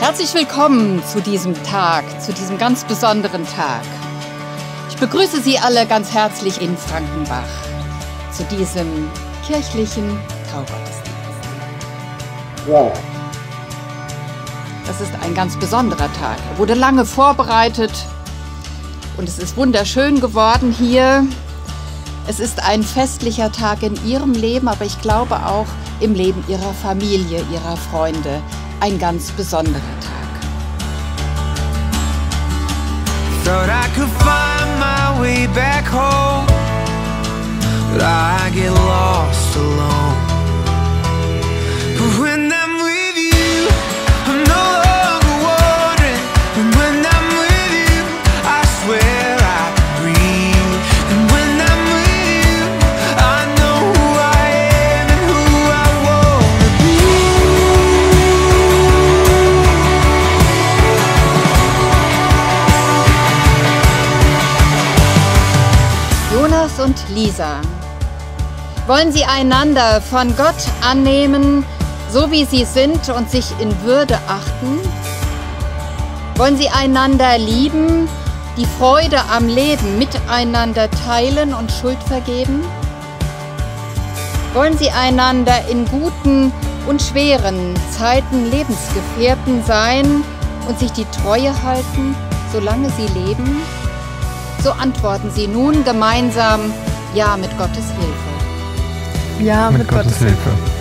Herzlich willkommen zu diesem Tag, zu diesem ganz besonderen Tag. Ich begrüße Sie alle ganz herzlich in Frankenbach zu diesem kirchlichen Traugottesdienst. Ja. Das ist ein ganz besonderer Tag. Er wurde lange vorbereitet und es ist wunderschön geworden hier. Es ist ein festlicher Tag in Ihrem Leben, aber ich glaube auch im Leben Ihrer Familie, Ihrer Freunde. Ein ganz besonderer Tag. Thought I could find my way back home, but I get lost alone. But when und Lisa. Wollen Sie einander von Gott annehmen, so wie Sie sind und sich in Würde achten? Wollen Sie einander lieben, die Freude am Leben miteinander teilen und Schuld vergeben? Wollen Sie einander in guten und schweren Zeiten Lebensgefährten sein und sich die Treue halten, solange Sie leben? So antworten sie nun gemeinsam Ja mit Gottes Hilfe. Ja mit, mit Gottes, Gottes Hilfe. Hilfe.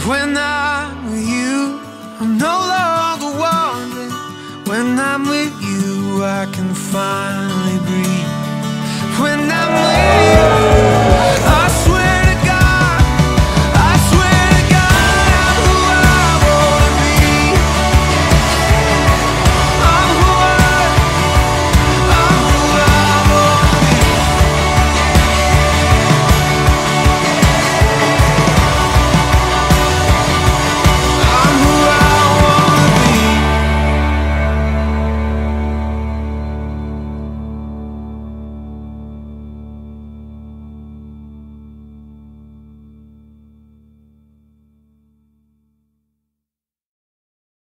Cause when I'm with you, I'm no longer wandering. When I'm with you, I can finally breathe. When I'm with you.